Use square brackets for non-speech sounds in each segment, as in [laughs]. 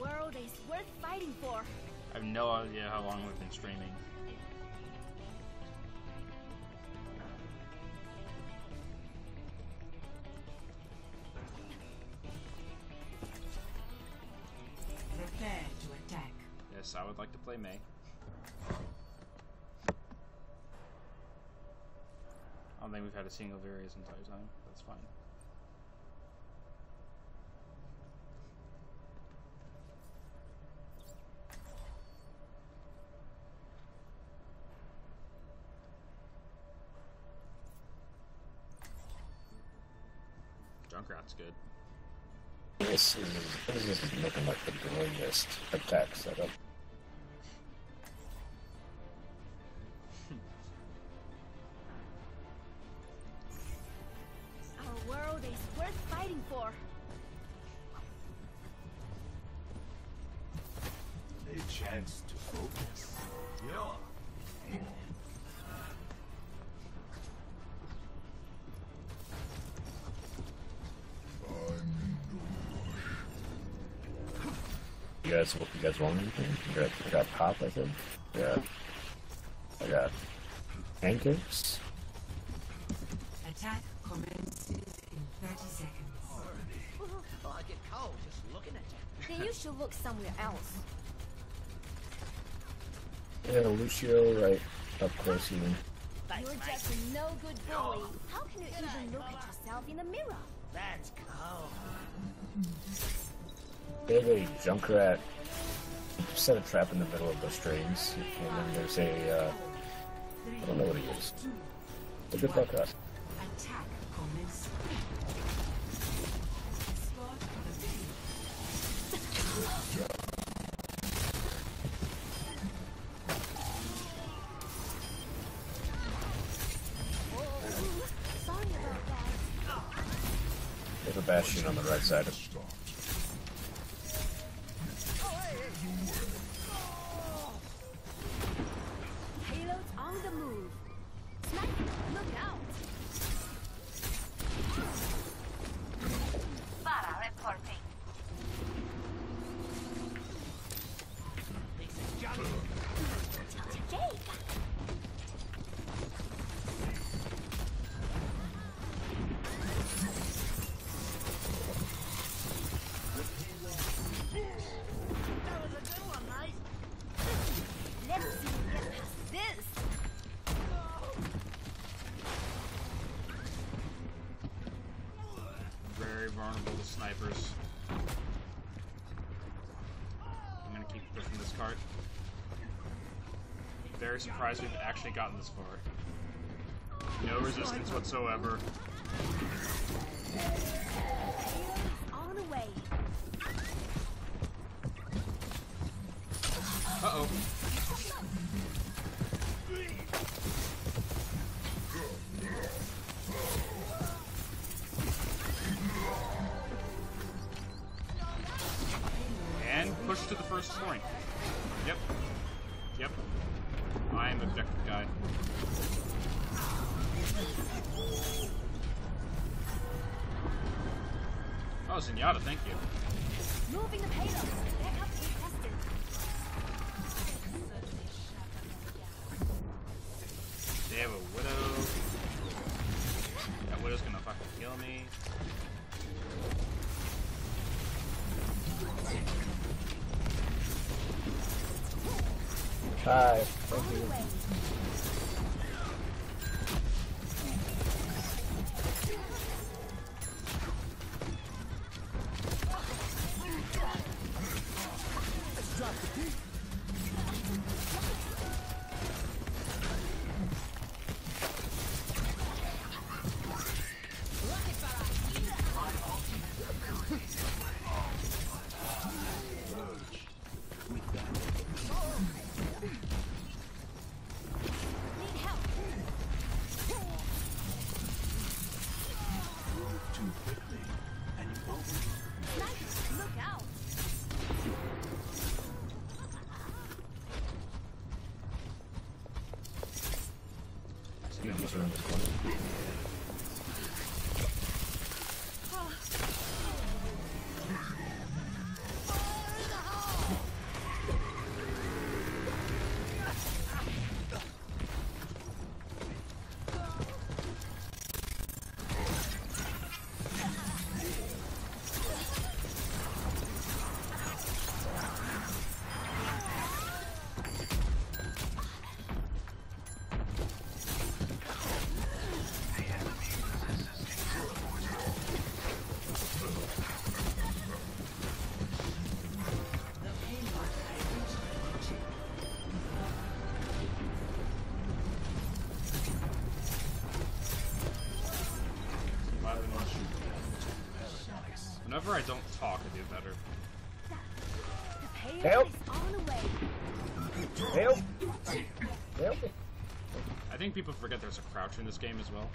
world is worth fighting for. I have no idea how long we've been streaming. Prepare to attack. Yes, I would like to play Mei. I don't think we've had a single Varys this entire time. That's fine. Junkrat's good. This is, this is looking like the greatest attack setup. [laughs] Our world is worth fighting for. A chance to focus. Yeah. You guys, you guys want anything? I got, I got pop, I think. Yeah. I got pancakes. Attack commences in 30 seconds. Oh, I get cold just looking at you. Then you should look somewhere else. Yeah, Lucio, right up close even. You're just a no good bully. How can you even look at yourself in the mirror? That's have a Junkrat set a trap in the middle of the strings, and then there's a, uh, I don't know what it is. Sorry about that. There's a Bastion on the right side. Payload's snipers. I'm gonna keep pushing this cart. Very surprised we've actually gotten this far. No resistance whatsoever. Payload's first. Yep. Yep. I am objective guy. Oh, Zenyatta, thank you. Moving the payload. Hi. You can just run this corner. Whenever I don't talk, I do better. Help. on the way. Help! Help! I think people forget there's a crouch in this game as well.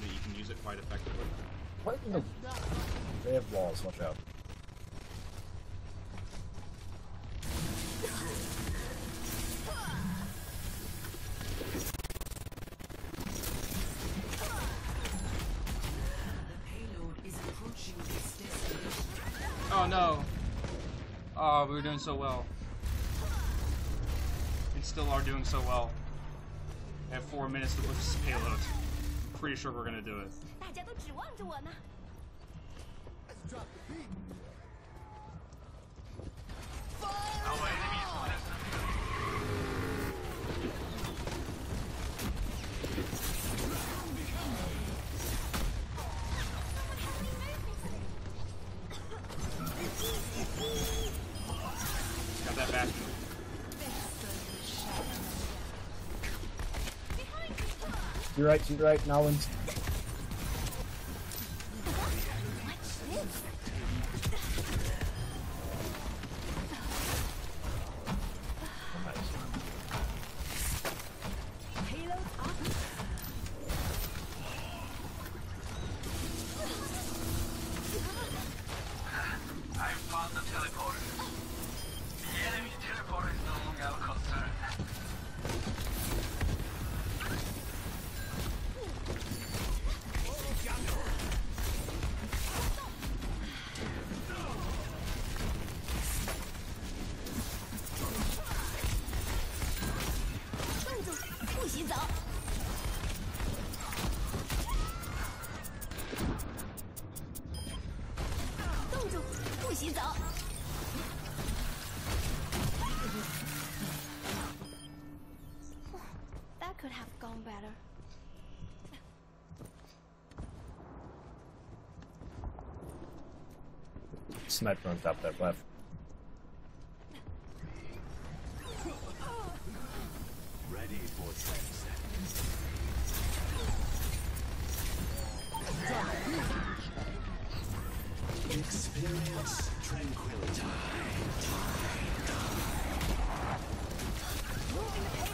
That you can use it quite effectively. What in the... They have walls, watch out. Oh no! Oh, we were doing so well. And still are doing so well. We have four minutes to lift this payload. I'm pretty sure we're gonna do it. You're right, you're right, Nolans. Better. Sniper on top of that left. Ready for transcendence. Experience tranquility. Moving the payload.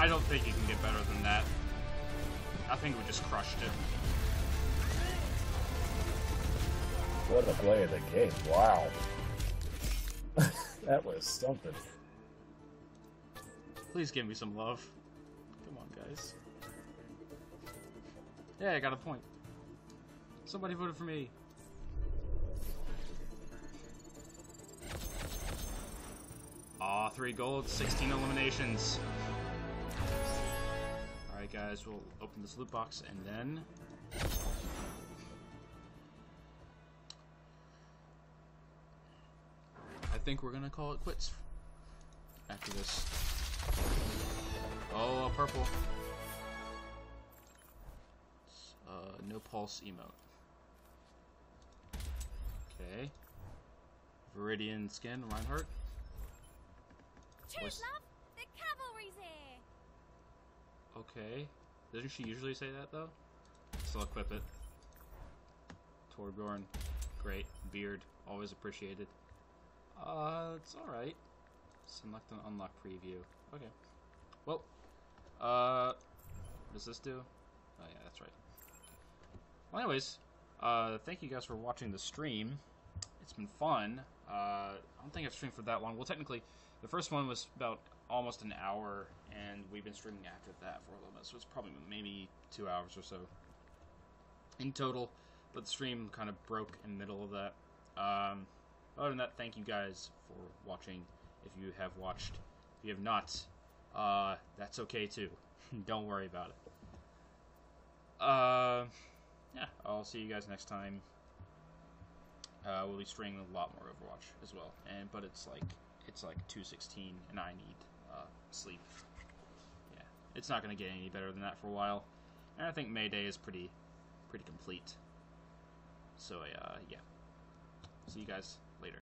I don't think you can get better than that. I think we just crushed it. What a play of the game. Wow. [laughs] that was something. Please give me some love. Come on, guys. Yeah, I got a point. Somebody voted for me. Aw, three gold, 16 eliminations. Alright, guys, we'll open this loot box and then. I think we're gonna call it quits after this. Oh, a purple. It's, Uh, no pulse emote. Okay. Viridian skin, Reinhardt. Cheers, love. Okay. Doesn't she usually say that though? Still equip it. Torbjorn. Great. Beard. Always appreciated. Uh, it's alright. Select and unlock preview. Okay. Well, uh, what does this do? Oh yeah, that's right. Well, anyways, uh, thank you guys for watching the stream. It's been fun. Uh, I don't think I've streamed for that long. Well, technically, the first one was about almost an hour, and we've been streaming after that for a little bit, so it's probably maybe two hours or so in total. But the stream kind of broke in the middle of that. Um, other than that, thank you guys for watching. If you have watched, if you have not, uh, that's okay too. [laughs] Don't worry about it. Uh, yeah, I'll see you guys next time. Uh, we'll be streaming a lot more Overwatch as well, and but it's like it's like two sixteen, and I need sleep. Yeah, it's not gonna get any better than that for a while, and I think Mei Day is pretty pretty complete. So uh, yeah, see you guys later.